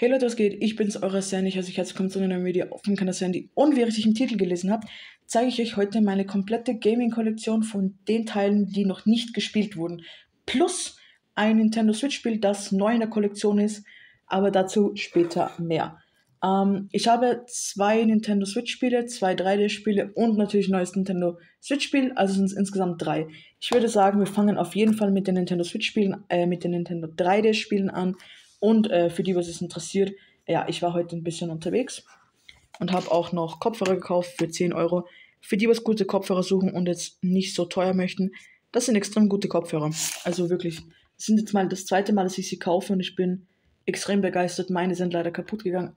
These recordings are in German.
Hey Leute, was geht? Ich bin's, euer Sen. Ich heiße euch herzlich willkommen zu einem neuen Video auf dem Kanal Sandy. Und wie ihr richtig im Titel gelesen habt, zeige ich euch heute meine komplette Gaming-Kollektion von den Teilen, die noch nicht gespielt wurden. Plus ein Nintendo Switch-Spiel, das neu in der Kollektion ist, aber dazu später mehr. Ähm, ich habe zwei Nintendo Switch-Spiele, zwei 3D-Spiele und natürlich neues Nintendo Switch-Spiel, also sind es insgesamt drei. Ich würde sagen, wir fangen auf jeden Fall mit den Nintendo Switch-Spielen, äh, mit den Nintendo 3D-Spielen an und äh, für die, was es interessiert, ja, ich war heute ein bisschen unterwegs und habe auch noch Kopfhörer gekauft für 10 Euro. Für die, was gute Kopfhörer suchen und jetzt nicht so teuer möchten, das sind extrem gute Kopfhörer. Also wirklich, das sind jetzt mal das zweite Mal, dass ich sie kaufe und ich bin extrem begeistert. Meine sind leider kaputt gegangen,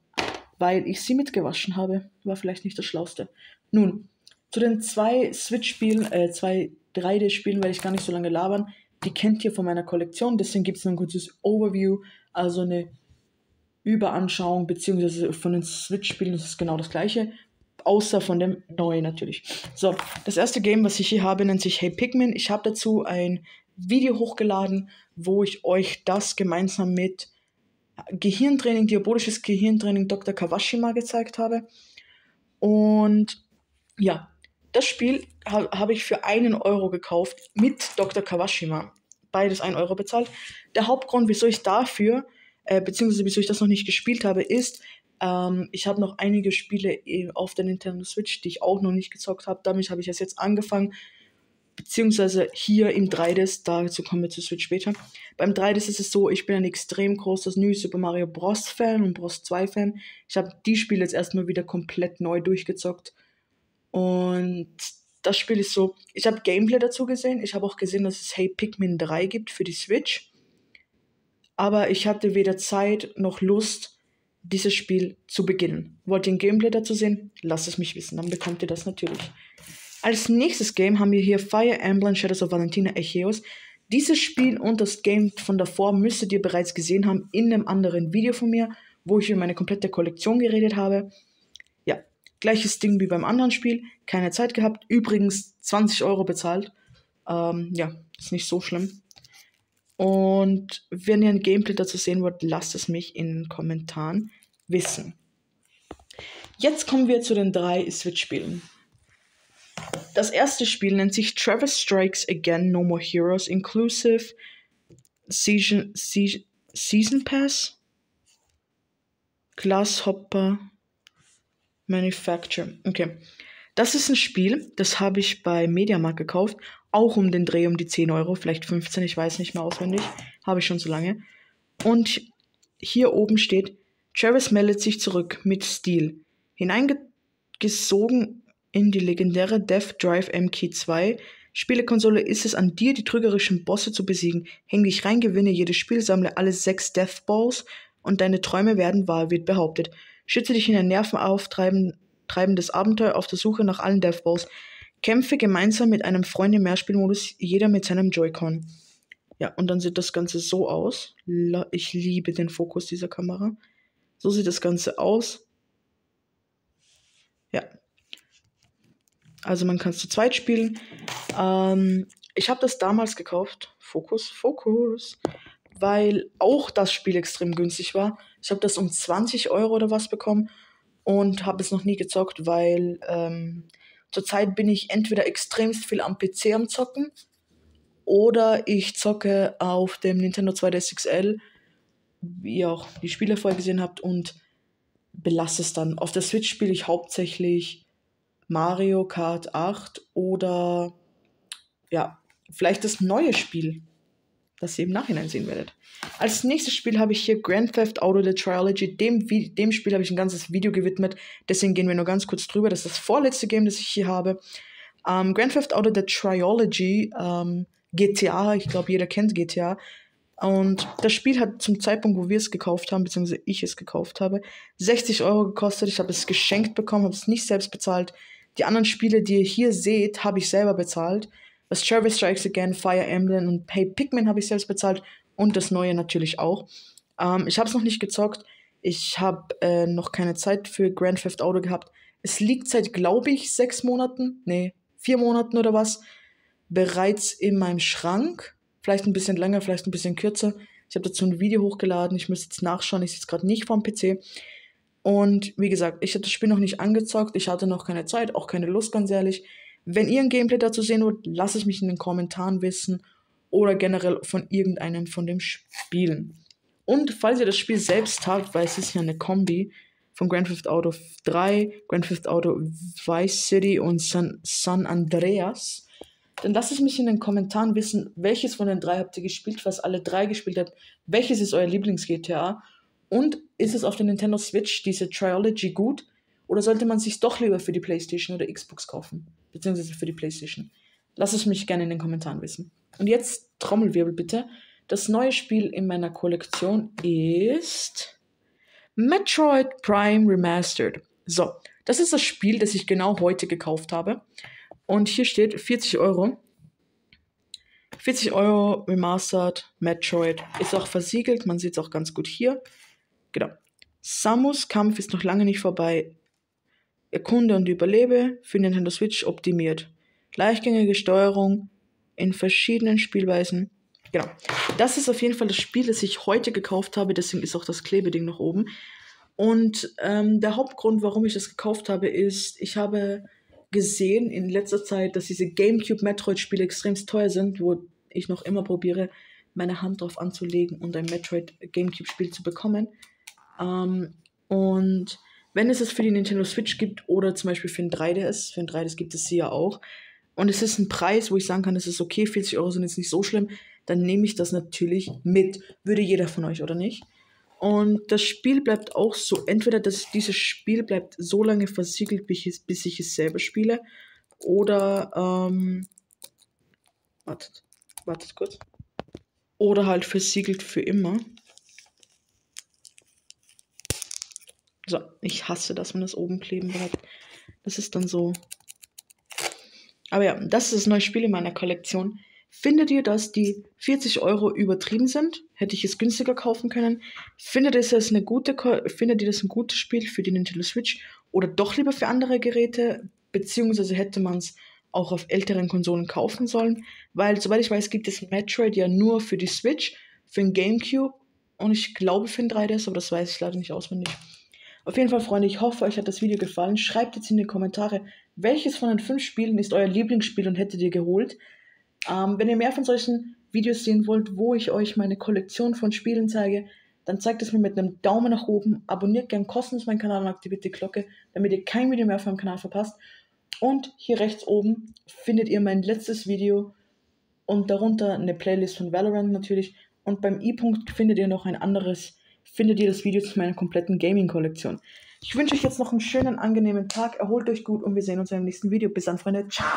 weil ich sie mitgewaschen habe. War vielleicht nicht das Schlauste. Nun, zu den zwei Switch-Spielen, äh, zwei 3D-Spielen werde ich gar nicht so lange labern. Die kennt ihr von meiner Kollektion, deswegen gibt es ein kurzes Overview also eine Überanschauung, beziehungsweise von den Switch-Spielen ist es genau das gleiche, außer von dem neuen natürlich. So, das erste Game, was ich hier habe, nennt sich Hey Pikmin. Ich habe dazu ein Video hochgeladen, wo ich euch das gemeinsam mit Gehirntraining, diabolisches Gehirntraining Dr. Kawashima gezeigt habe. Und ja, das Spiel ha habe ich für einen Euro gekauft mit Dr. Kawashima beides 1 Euro bezahlt. Der Hauptgrund, wieso ich dafür, äh, beziehungsweise wieso ich das noch nicht gespielt habe, ist, ähm, ich habe noch einige Spiele auf der Nintendo Switch, die ich auch noch nicht gezockt habe. Damit habe ich es jetzt angefangen. Beziehungsweise hier im 3DS, dazu kommen wir zu Switch später. Beim 3DS ist es so, ich bin ein extrem großes New Super Mario Bros. Fan und Bros 2 Fan. Ich habe die Spiele jetzt erstmal wieder komplett neu durchgezockt. Und das Spiel ist so, ich habe Gameplay dazu gesehen, ich habe auch gesehen, dass es Hey Pikmin 3 gibt für die Switch. Aber ich hatte weder Zeit noch Lust, dieses Spiel zu beginnen. Wollt ihr ein Gameplay dazu sehen? Lasst es mich wissen, dann bekommt ihr das natürlich. Als nächstes Game haben wir hier Fire Emblem Shadows of Valentina Echoes. Dieses Spiel und das Game von davor müsstet ihr bereits gesehen haben in einem anderen Video von mir, wo ich über meine komplette Kollektion geredet habe. Gleiches Ding wie beim anderen Spiel. Keine Zeit gehabt. Übrigens 20 Euro bezahlt. Ähm, ja, ist nicht so schlimm. Und wenn ihr ein Gameplay dazu sehen wollt, lasst es mich in den Kommentaren wissen. Jetzt kommen wir zu den drei Switch-Spielen. Das erste Spiel nennt sich Travis Strikes Again No More Heroes Inclusive Season, Season, Pass Glasshopper Manufacture. Okay. Das ist ein Spiel, das habe ich bei Mediamarkt gekauft. Auch um den Dreh um die 10 Euro, vielleicht 15, ich weiß nicht mehr auswendig. Habe ich schon so lange. Und hier oben steht, Travis meldet sich zurück mit Stil. Hineingesogen in die legendäre Death Drive MK2 Spielekonsole ist es an dir, die trügerischen Bosse zu besiegen. Häng dich rein, gewinne jedes Spiel, sammle alle sechs Death Balls und deine Träume werden wahr, wird behauptet. Schütze dich in ein nervenauftreibendes Abenteuer auf der Suche nach allen Deathballs. Kämpfe gemeinsam mit einem Freund im Mehrspielmodus, jeder mit seinem Joy-Con. Ja, und dann sieht das Ganze so aus. Ich liebe den Fokus dieser Kamera. So sieht das Ganze aus. Ja. Also man kann es zu zweit spielen. Ähm, ich habe das damals gekauft. Fokus, Fokus weil auch das Spiel extrem günstig war. Ich habe das um 20 Euro oder was bekommen und habe es noch nie gezockt, weil ähm, zurzeit bin ich entweder extremst viel am PC am Zocken oder ich zocke auf dem Nintendo 2DS XL, wie ihr auch die Spiele vorher gesehen habt, und belasse es dann. Auf der Switch spiele ich hauptsächlich Mario Kart 8 oder ja, vielleicht das neue Spiel das ihr im Nachhinein sehen werdet. Als nächstes Spiel habe ich hier Grand Theft Auto The Trilogy. Dem, dem Spiel habe ich ein ganzes Video gewidmet. Deswegen gehen wir nur ganz kurz drüber. Das ist das vorletzte Game, das ich hier habe. Ähm, Grand Theft Auto The Trilogy, ähm, GTA, ich glaube, jeder kennt GTA. Und das Spiel hat zum Zeitpunkt, wo wir es gekauft haben, beziehungsweise ich es gekauft habe, 60 Euro gekostet. Ich habe es geschenkt bekommen, habe es nicht selbst bezahlt. Die anderen Spiele, die ihr hier seht, habe ich selber bezahlt. Das Travis Strikes Again, Fire Emblem und Pay Pikmin habe ich selbst bezahlt und das neue natürlich auch. Ähm, ich habe es noch nicht gezockt. Ich habe äh, noch keine Zeit für Grand Theft Auto gehabt. Es liegt seit, glaube ich, sechs Monaten, nee, vier Monaten oder was, bereits in meinem Schrank. Vielleicht ein bisschen länger, vielleicht ein bisschen kürzer. Ich habe dazu ein Video hochgeladen. Ich müsste jetzt nachschauen. Ich sitze gerade nicht vorm PC. Und wie gesagt, ich habe das Spiel noch nicht angezockt. Ich hatte noch keine Zeit, auch keine Lust, ganz ehrlich. Wenn ihr ein Gameplay dazu sehen wollt, lasst es mich in den Kommentaren wissen oder generell von irgendeinem von den Spielen. Und falls ihr das Spiel selbst habt, weil es ist ja eine Kombi von Grand Theft Auto 3, Grand Theft Auto Vice City und San, San Andreas, dann lasst es mich in den Kommentaren wissen, welches von den drei habt ihr gespielt, was alle drei gespielt habt, welches ist euer Lieblings-GTA und ist es auf der Nintendo Switch, diese Triology, gut? Oder sollte man sich doch lieber für die PlayStation oder Xbox kaufen? Beziehungsweise für die PlayStation? Lass es mich gerne in den Kommentaren wissen. Und jetzt Trommelwirbel bitte. Das neue Spiel in meiner Kollektion ist Metroid Prime Remastered. So, das ist das Spiel, das ich genau heute gekauft habe. Und hier steht 40 Euro. 40 Euro Remastered Metroid. Ist auch versiegelt, man sieht es auch ganz gut hier. Genau. Samus Kampf ist noch lange nicht vorbei. Erkunde und überlebe für Nintendo Switch optimiert. Gleichgängige Steuerung in verschiedenen Spielweisen. Genau. Das ist auf jeden Fall das Spiel, das ich heute gekauft habe. Deswegen ist auch das Klebeding noch oben. Und ähm, der Hauptgrund, warum ich das gekauft habe, ist, ich habe gesehen in letzter Zeit, dass diese GameCube Metroid-Spiele extrem teuer sind, wo ich noch immer probiere, meine Hand drauf anzulegen und ein Metroid GameCube-Spiel zu bekommen. Ähm, und wenn es es für die Nintendo Switch gibt oder zum Beispiel für ein 3DS, für ein 3DS gibt es sie ja auch, und es ist ein Preis, wo ich sagen kann, es ist okay, 40 Euro sind jetzt nicht so schlimm, dann nehme ich das natürlich mit. Würde jeder von euch, oder nicht? Und das Spiel bleibt auch so, entweder das, dieses Spiel bleibt so lange versiegelt, bis ich, bis ich es selber spiele, oder, ähm, wartet, wartet kurz, oder halt versiegelt für immer. So, ich hasse, dass man das oben kleben bleibt. Das ist dann so. Aber ja, das ist das neue Spiel in meiner Kollektion. Findet ihr, dass die 40 Euro übertrieben sind? Hätte ich es günstiger kaufen können? Findet ihr das eine gute, findet ihr das ein gutes Spiel für die Nintendo Switch oder doch lieber für andere Geräte? Beziehungsweise hätte man es auch auf älteren Konsolen kaufen sollen? Weil, soweit ich weiß, gibt es Metroid ja nur für die Switch, für den GameCube und ich glaube für den 3DS, aber das weiß ich leider nicht auswendig. Auf jeden Fall, Freunde, ich hoffe, euch hat das Video gefallen. Schreibt jetzt in die Kommentare, welches von den fünf Spielen ist euer Lieblingsspiel und hättet ihr geholt. Ähm, wenn ihr mehr von solchen Videos sehen wollt, wo ich euch meine Kollektion von Spielen zeige, dann zeigt es mir mit einem Daumen nach oben. Abonniert gern kostenlos meinen Kanal und aktiviert die Glocke, damit ihr kein Video mehr auf meinem Kanal verpasst. Und hier rechts oben findet ihr mein letztes Video und darunter eine Playlist von Valorant natürlich. Und beim i-Punkt findet ihr noch ein anderes findet ihr das Video zu meiner kompletten Gaming-Kollektion. Ich wünsche euch jetzt noch einen schönen, angenehmen Tag. Erholt euch gut und wir sehen uns im nächsten Video. Bis dann, Freunde. Ciao.